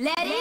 Let it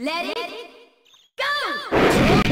Let it go!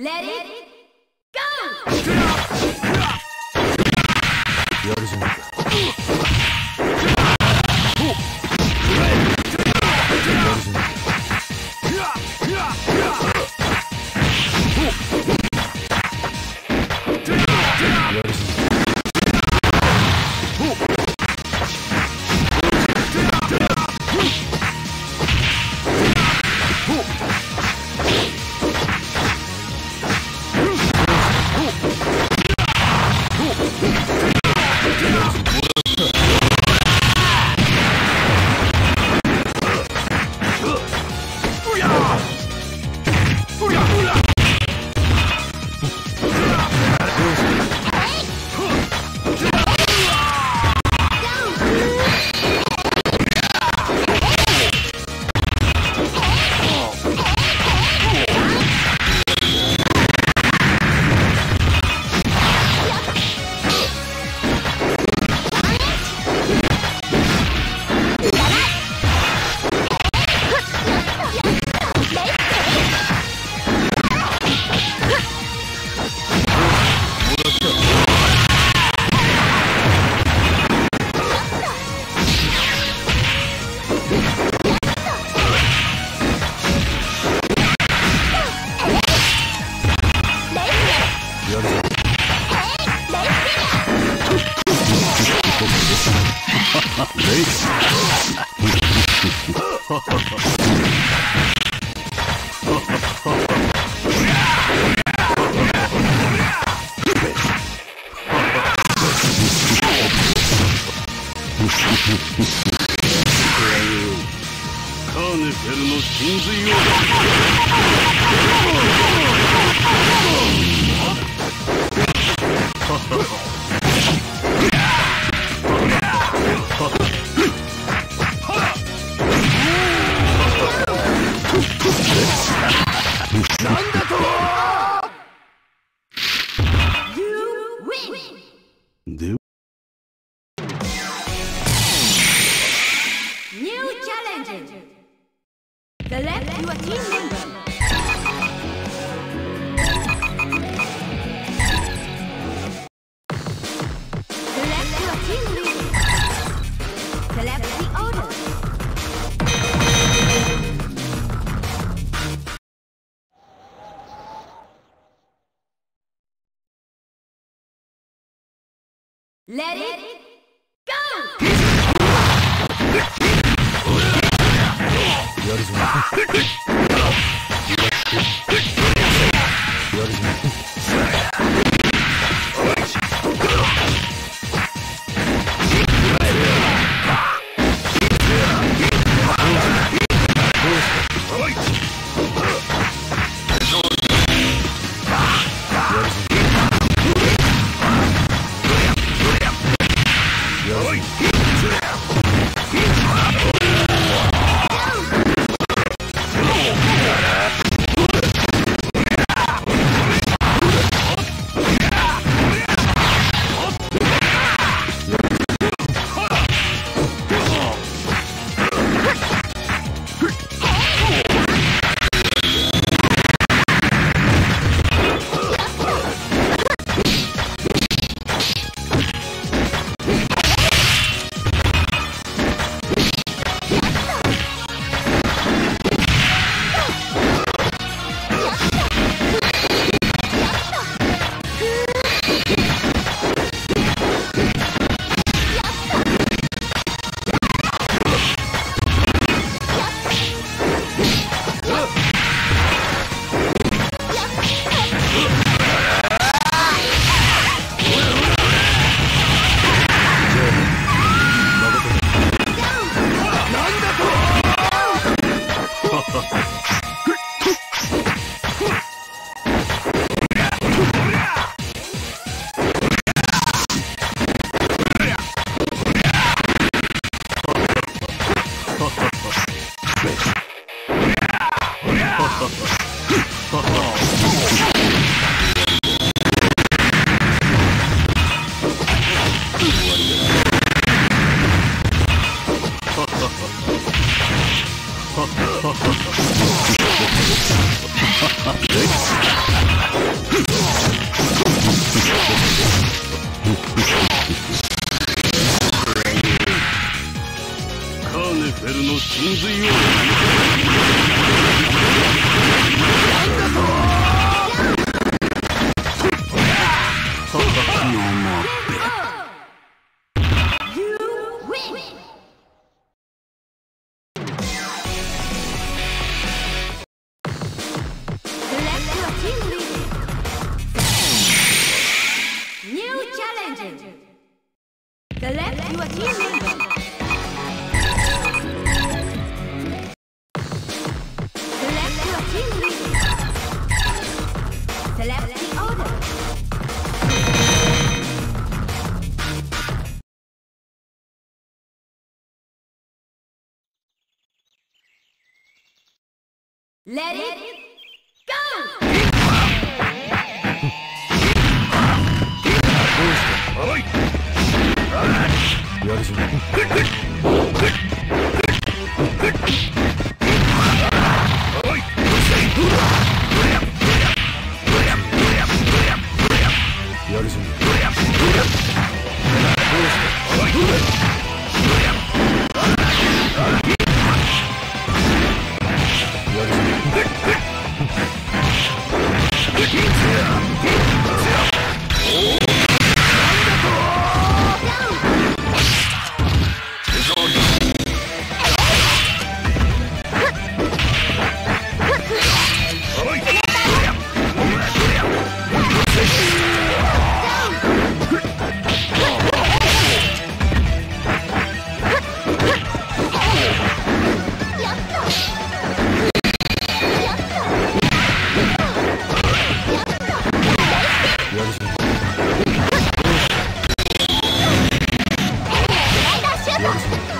Let it go! Let it Let it go! You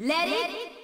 Let it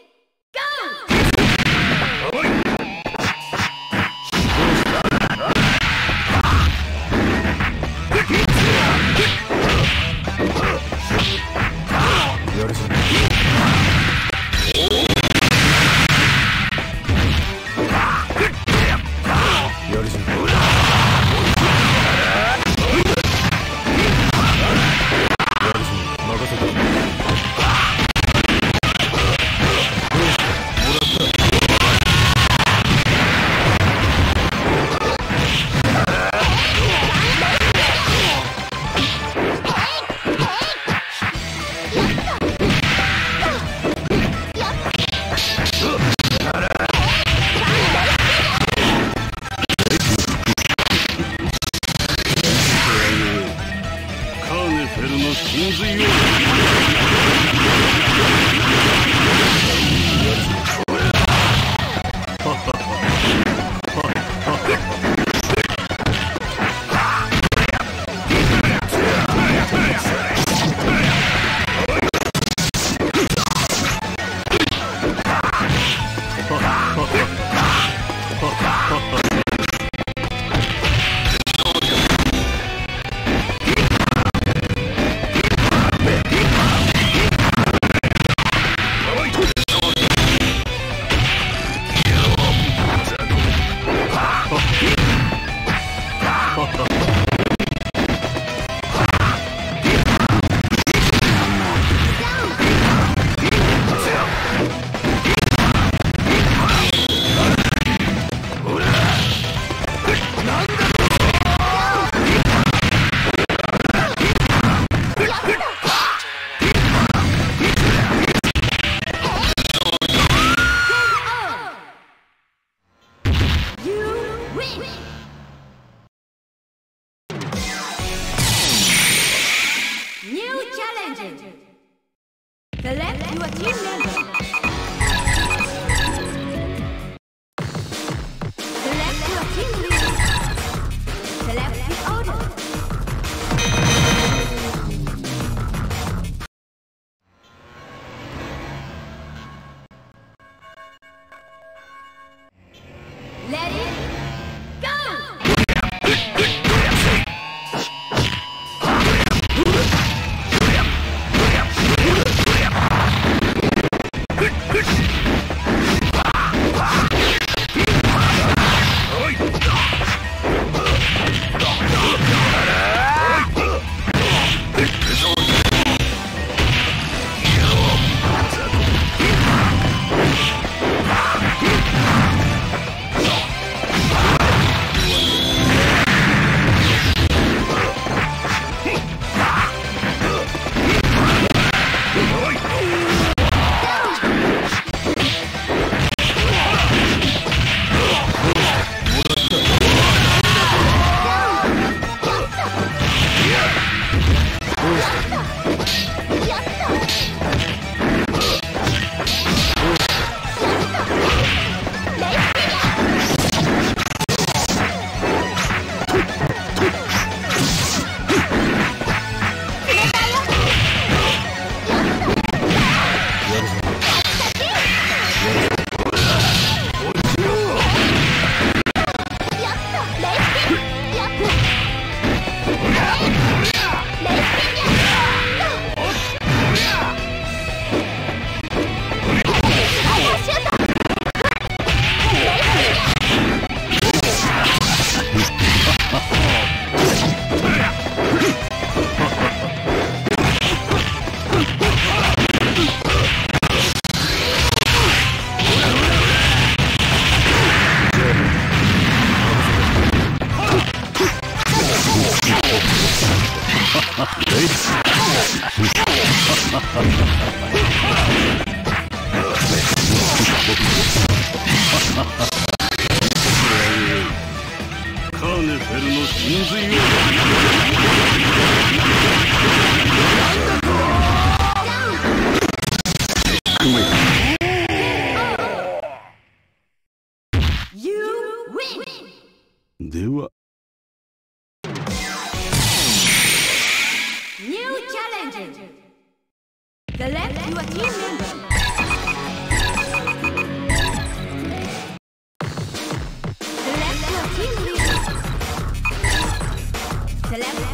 do. New your team member. Select your team leader. Select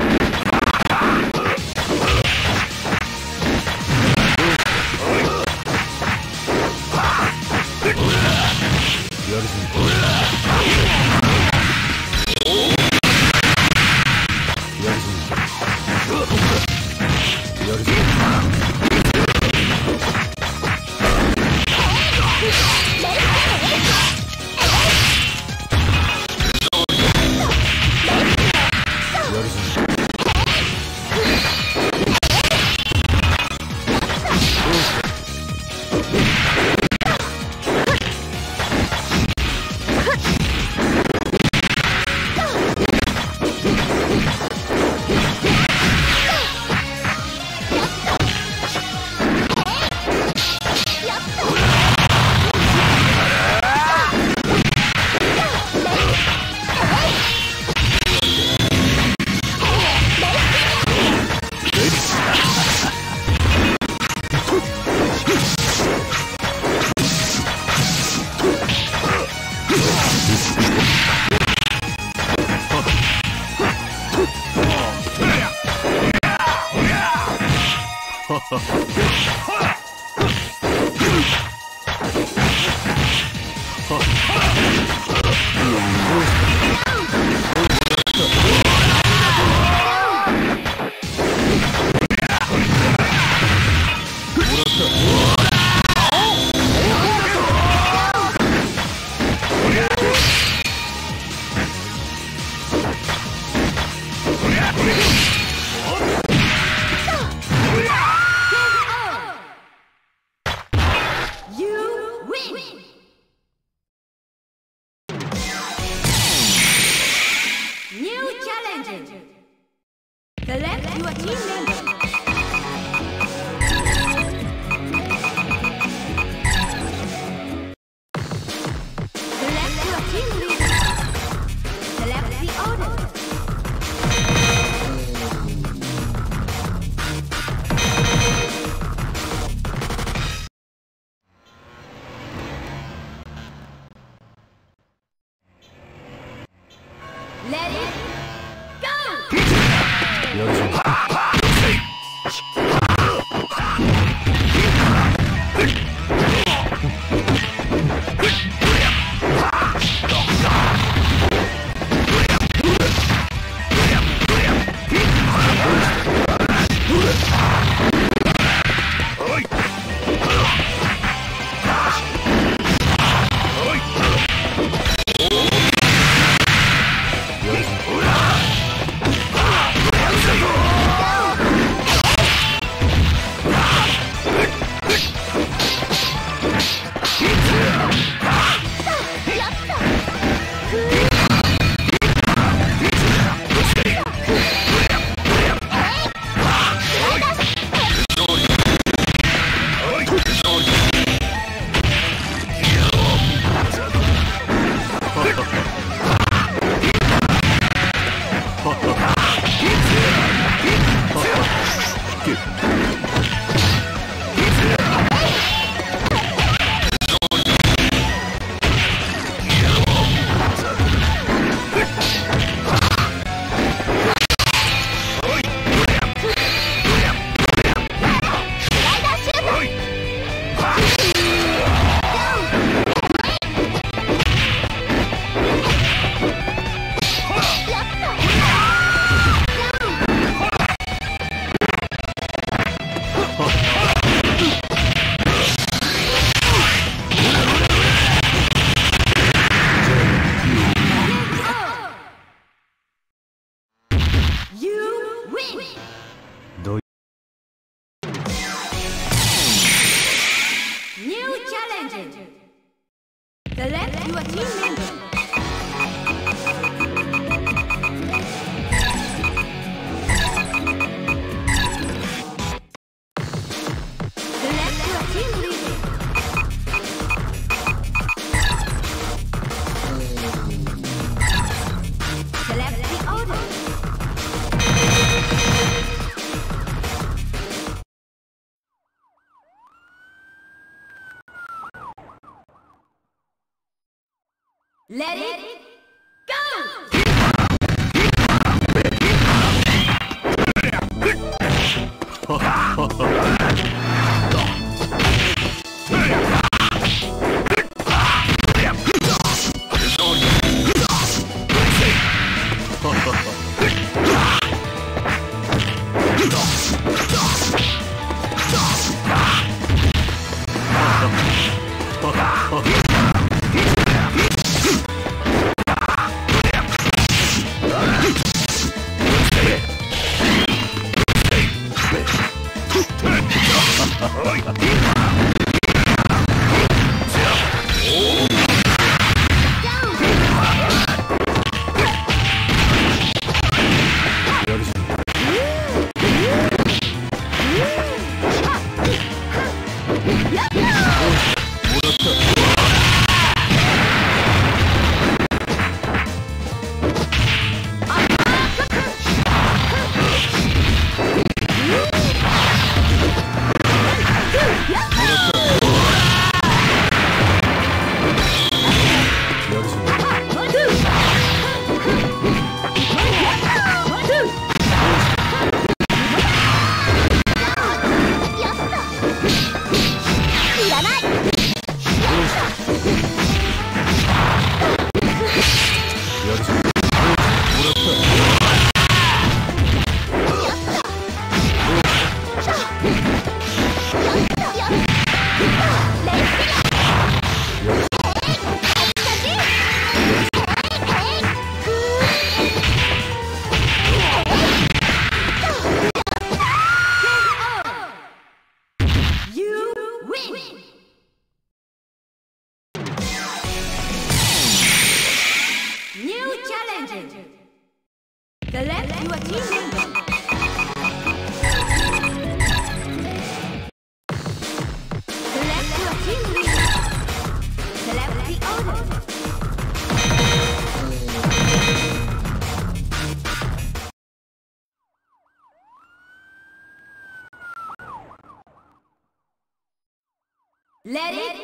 Let it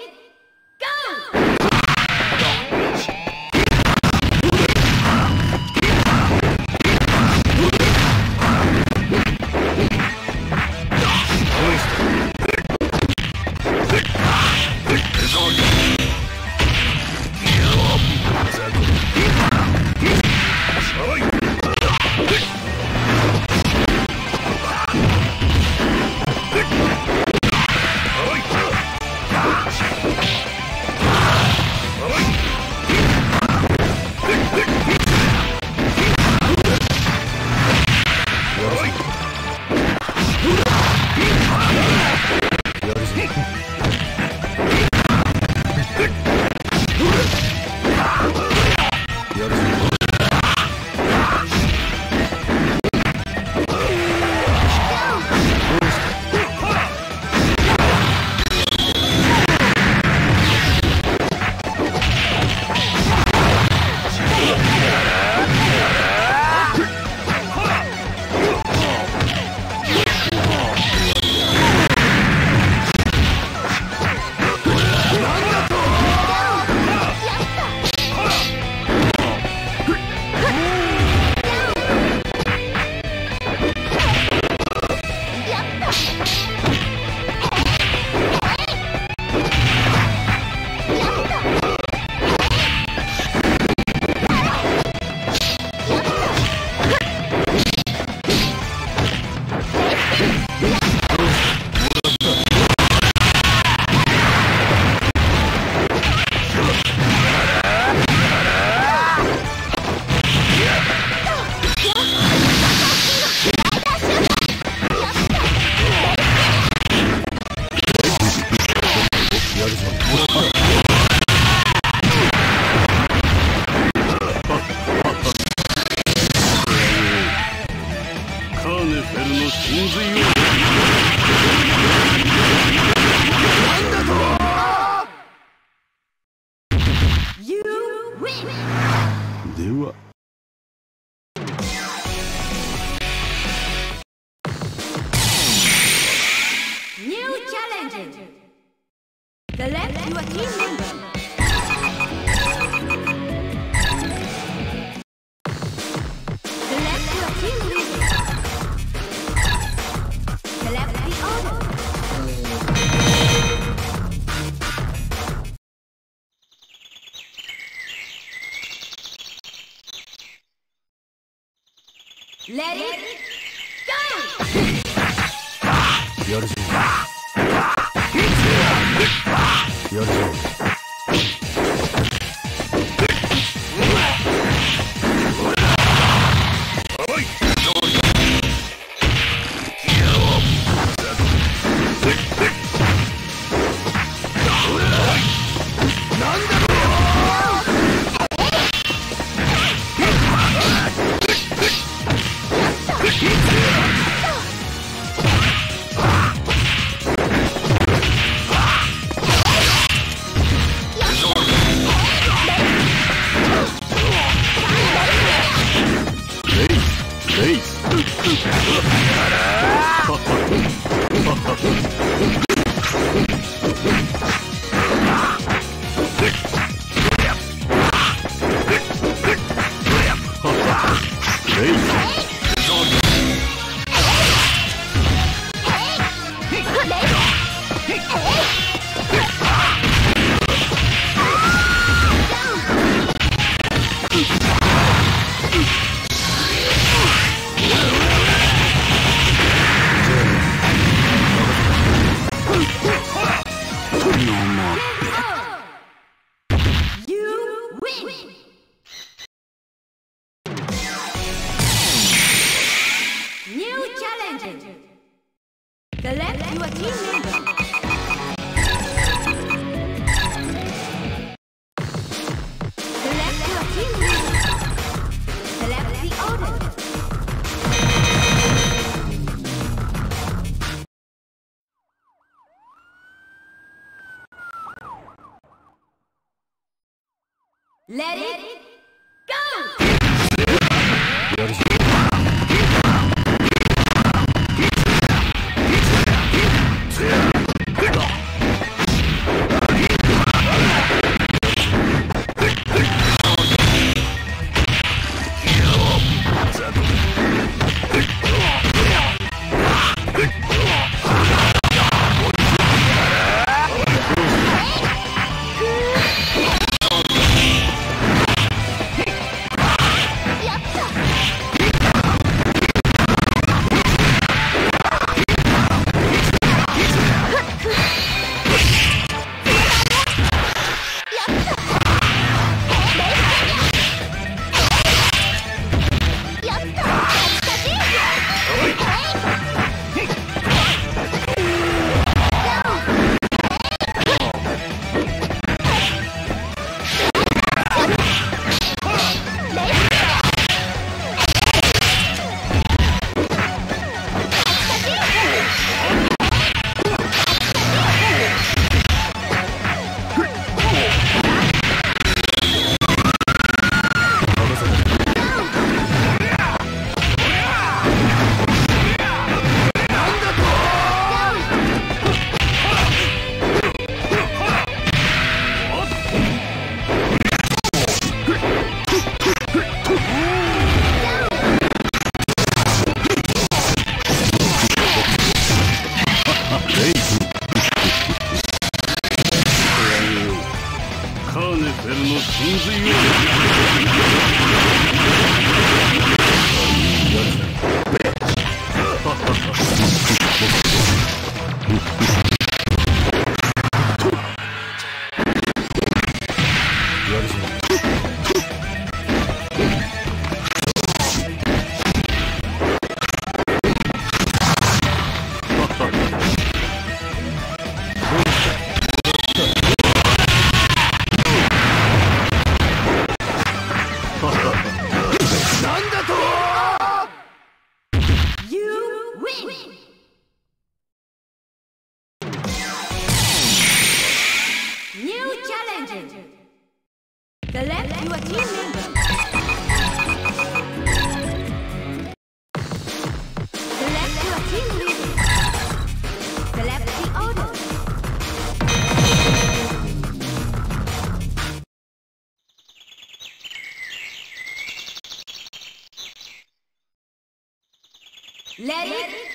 Let it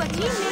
Select your team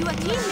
Select your team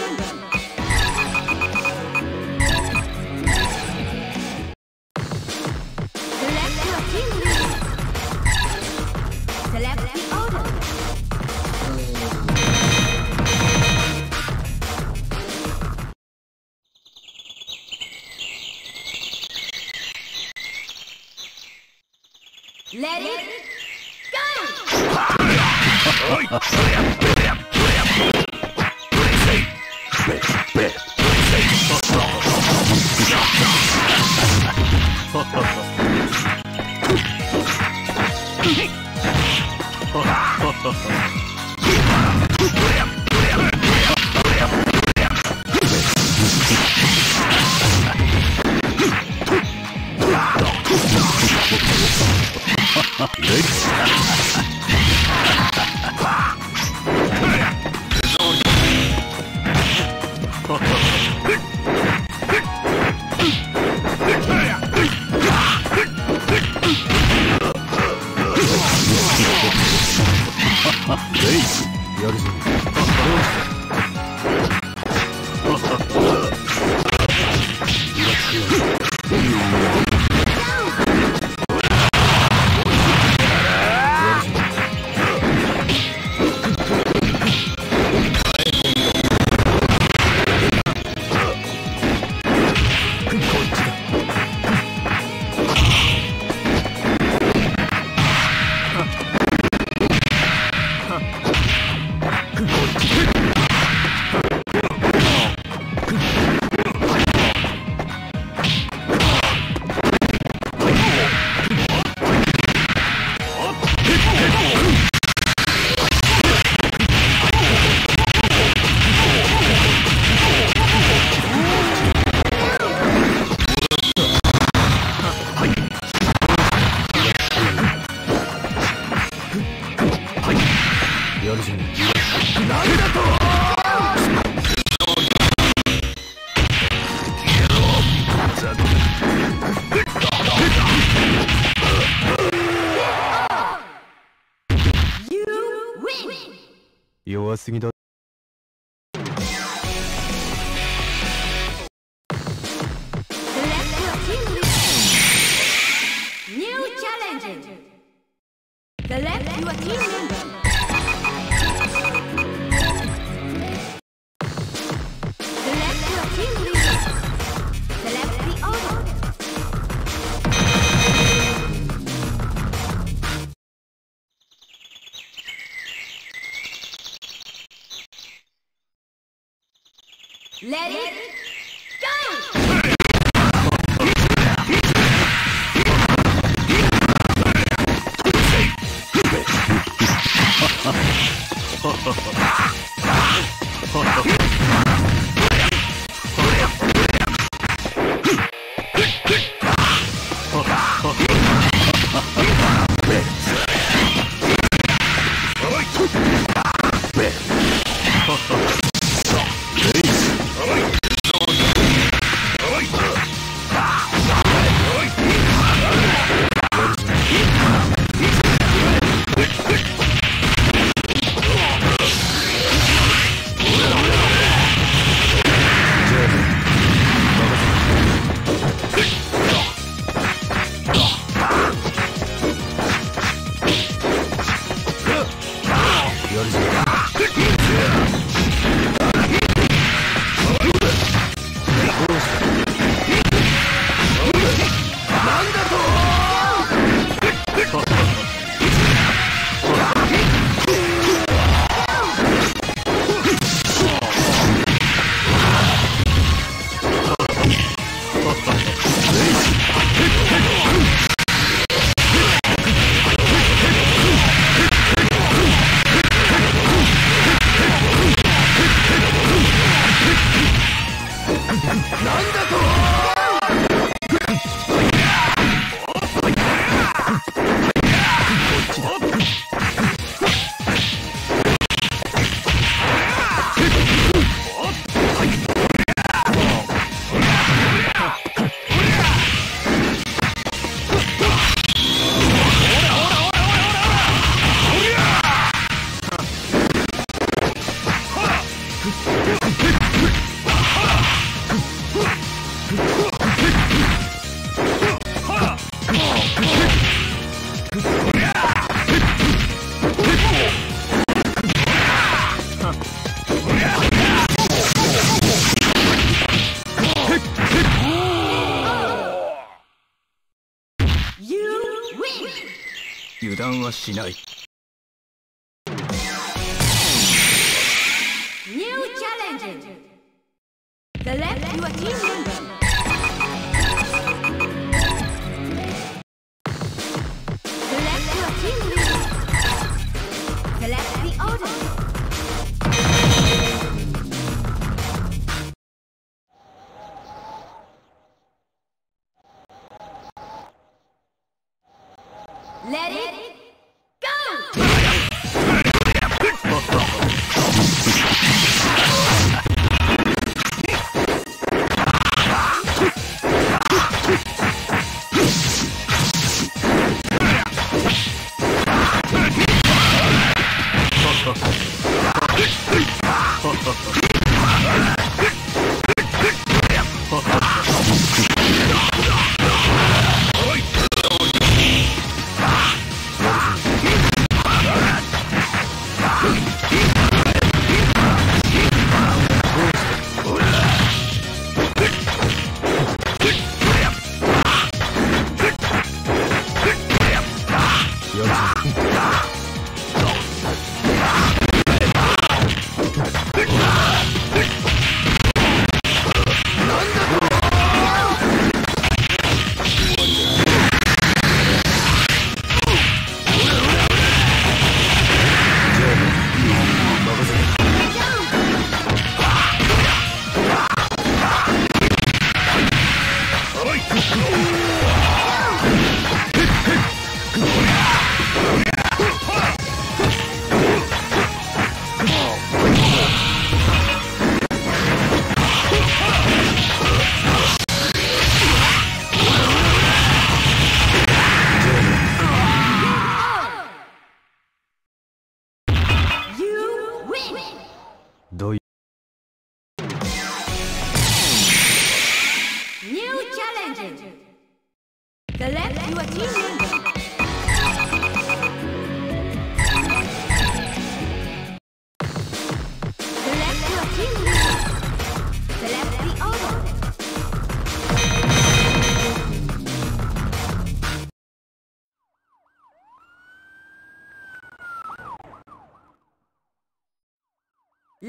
はしない。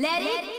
Let it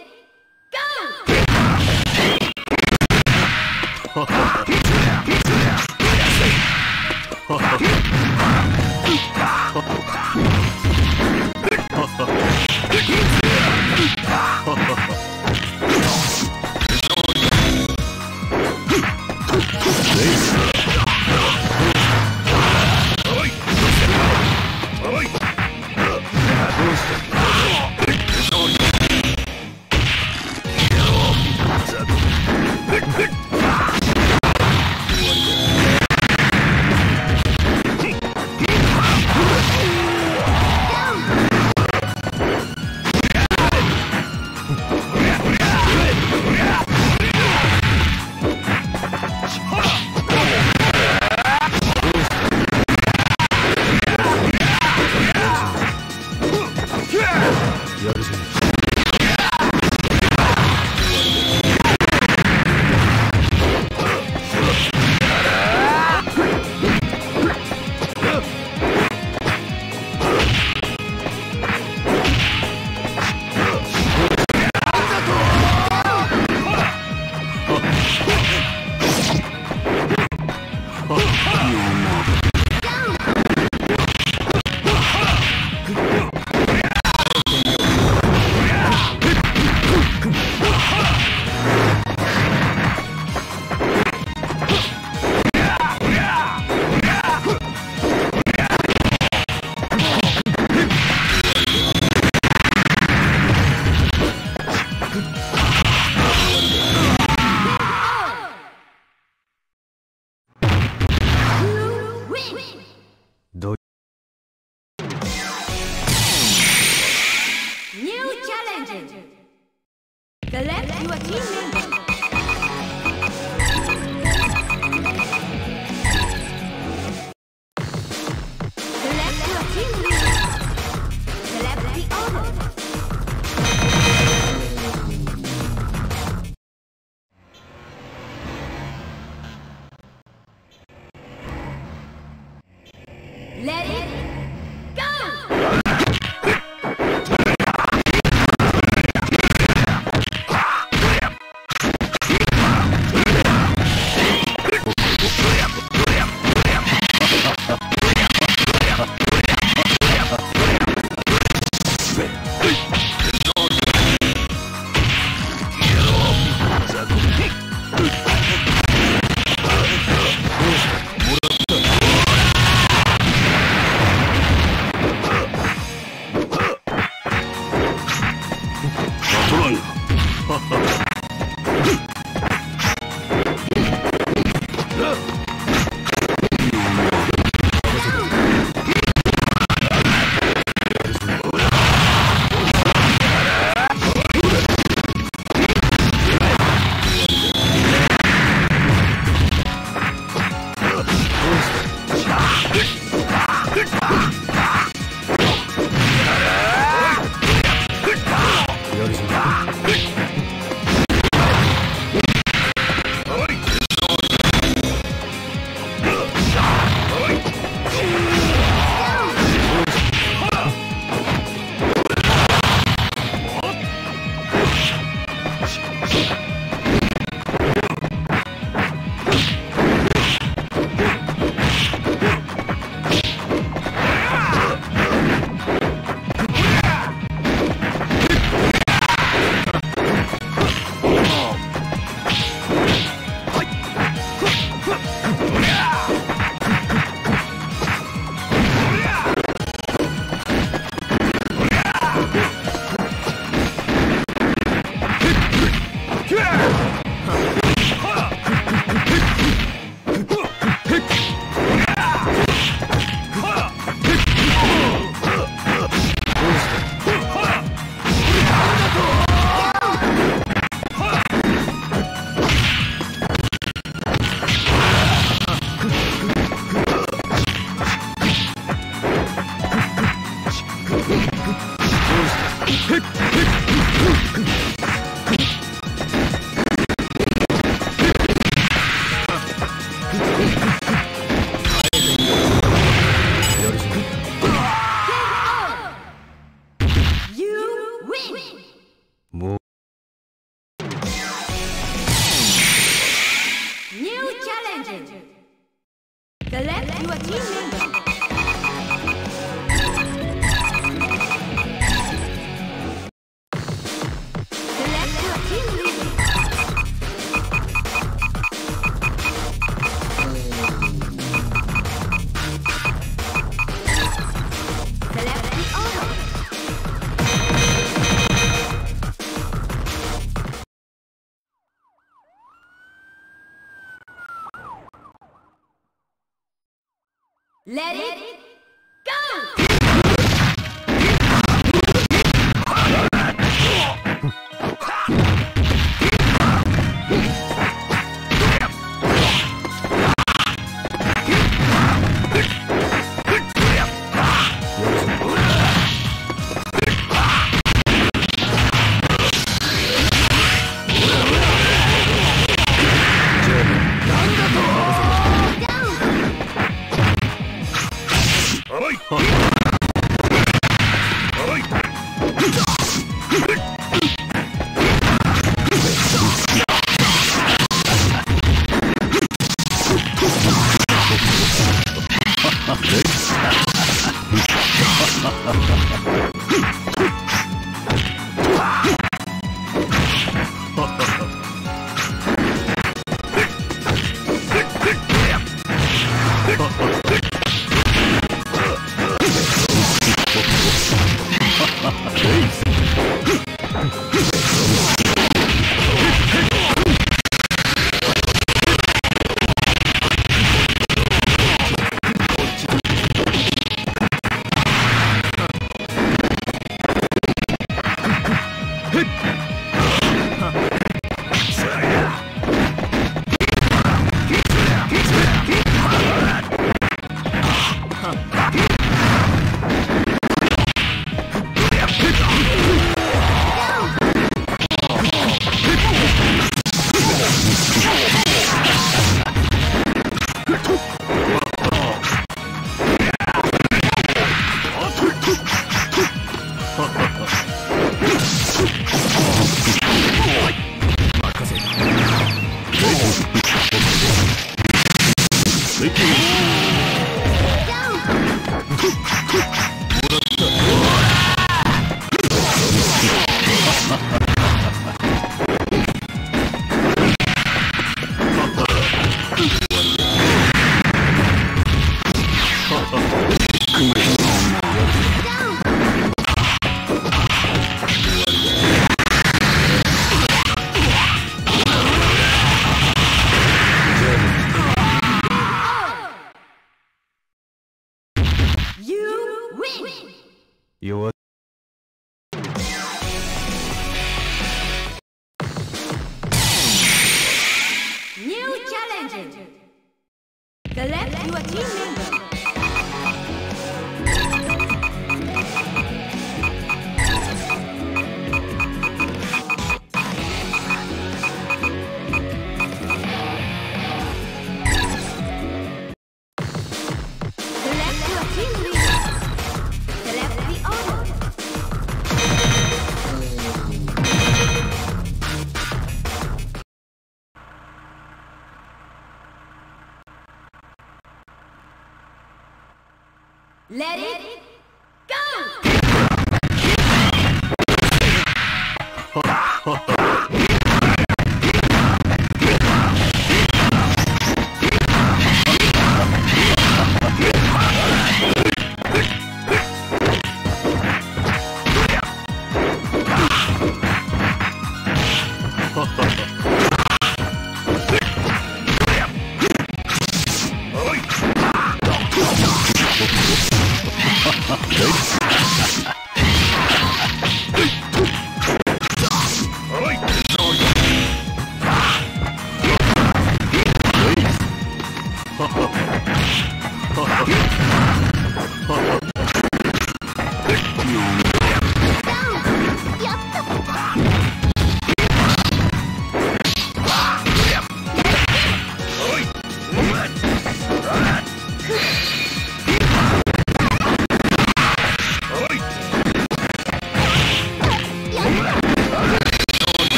Let it go! You Select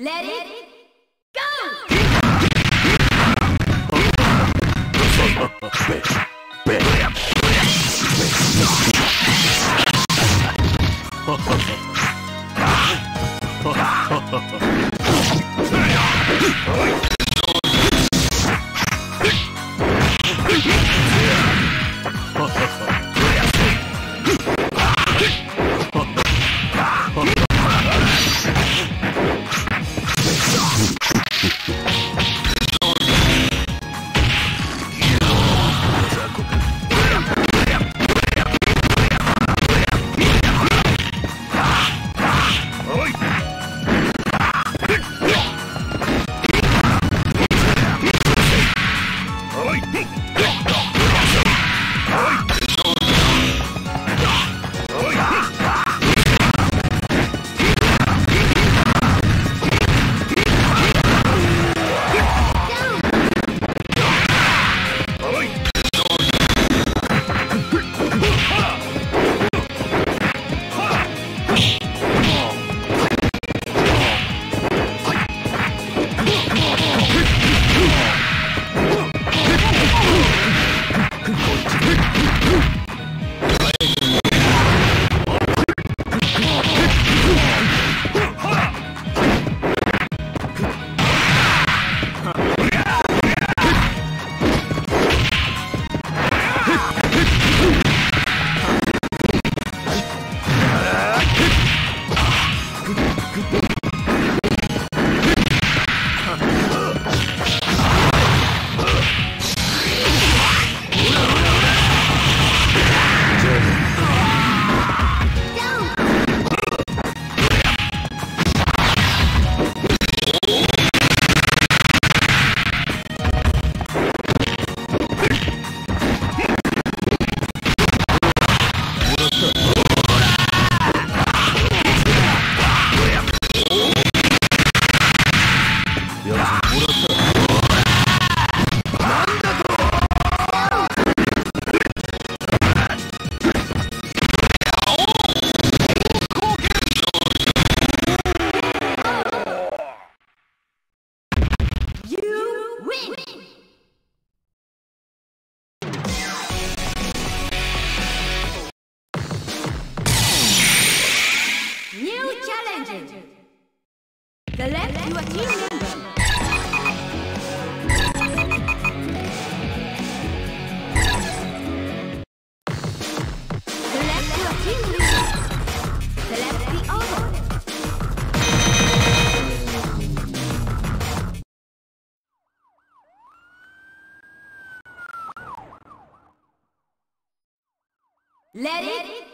Let it go! Let it go!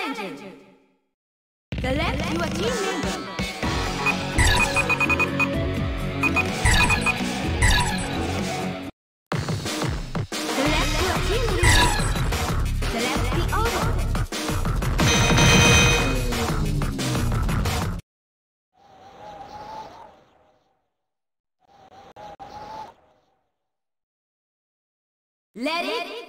The left, you are team member. The left, you are team leader. The left, the over. Let it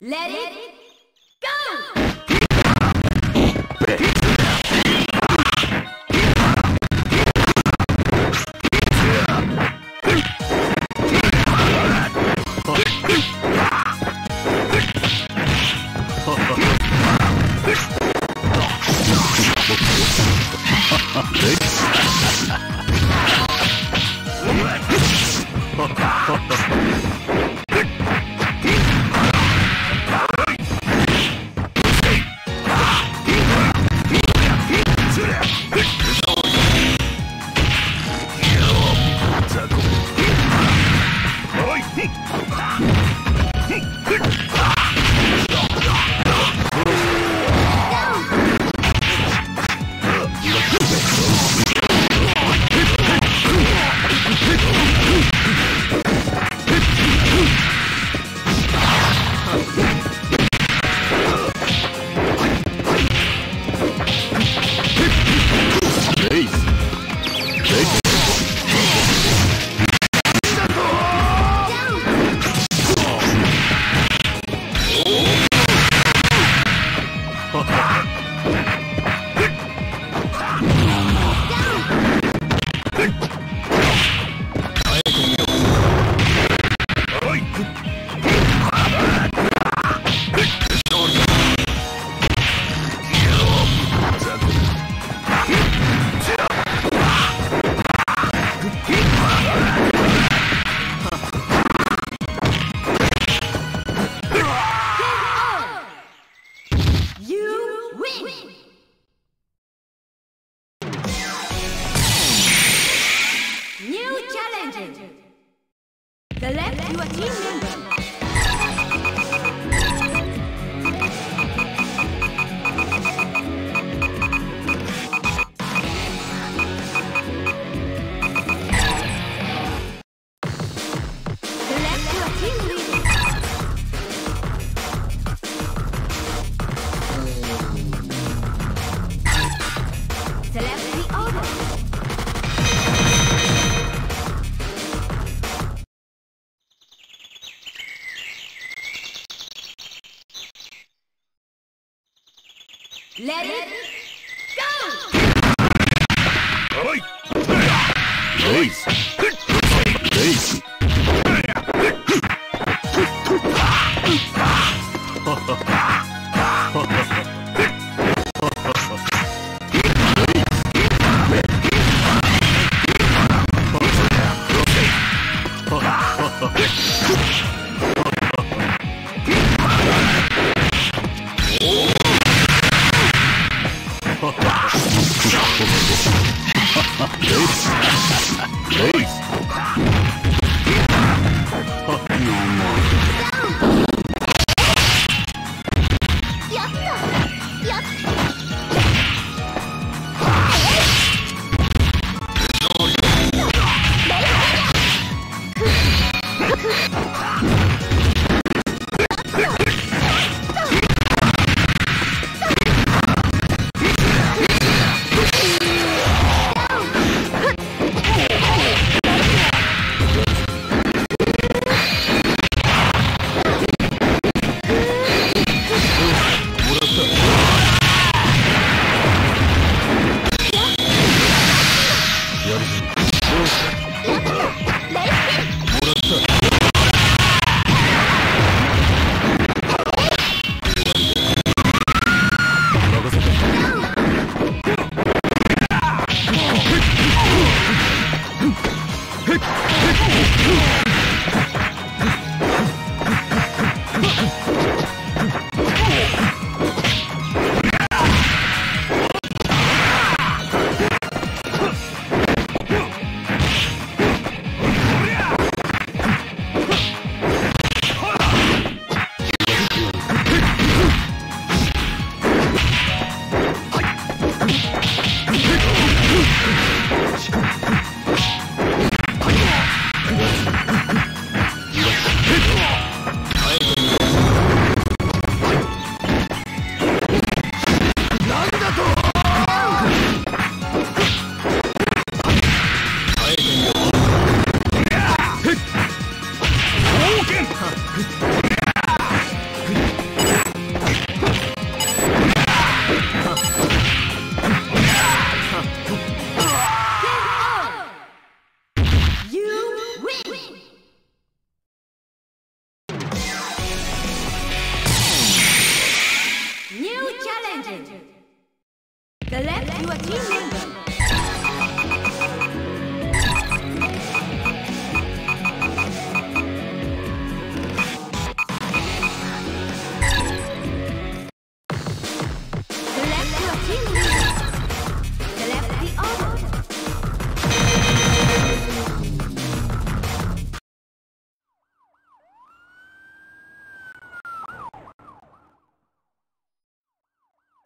Let it go!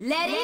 Let it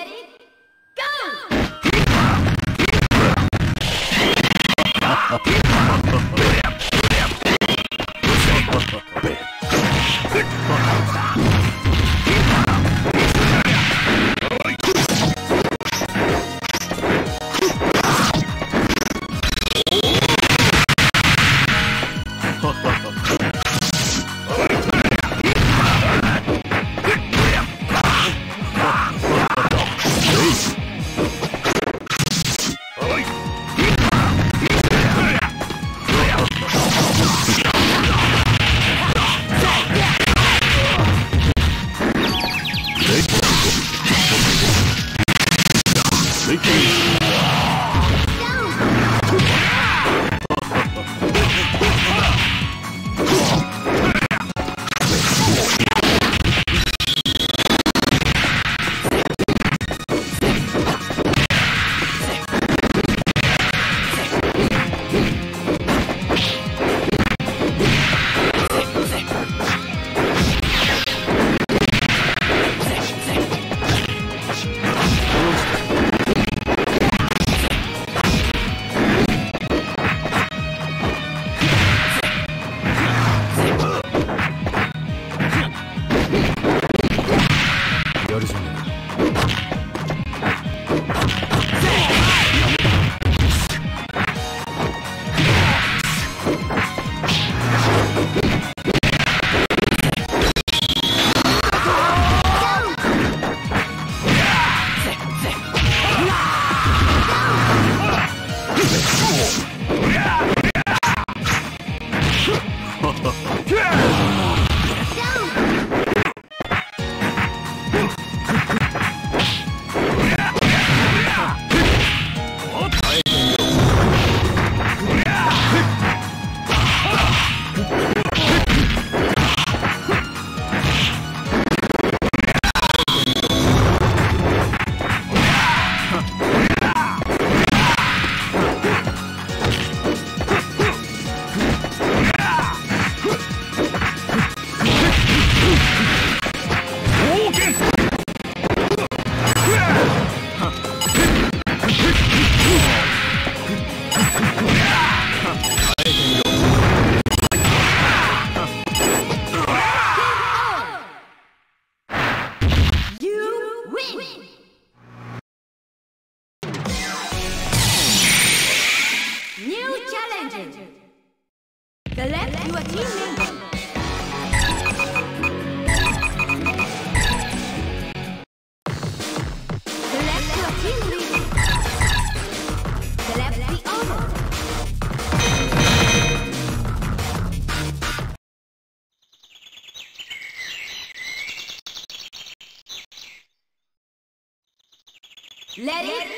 Let it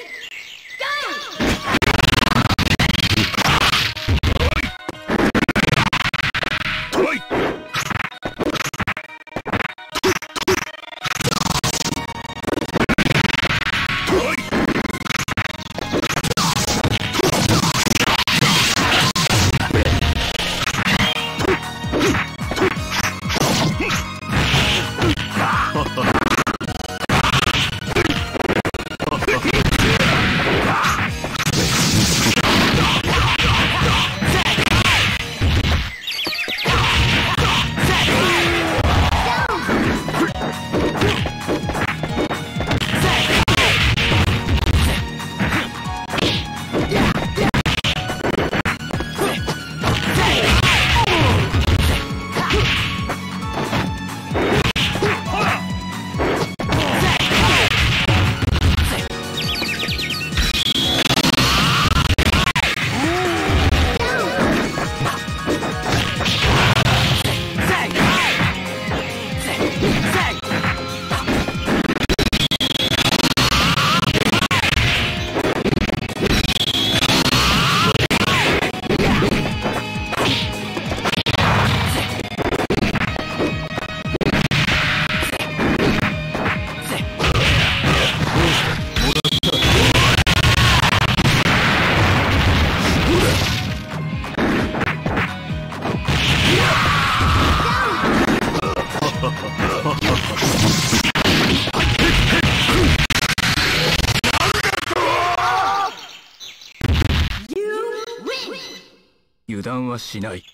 しない。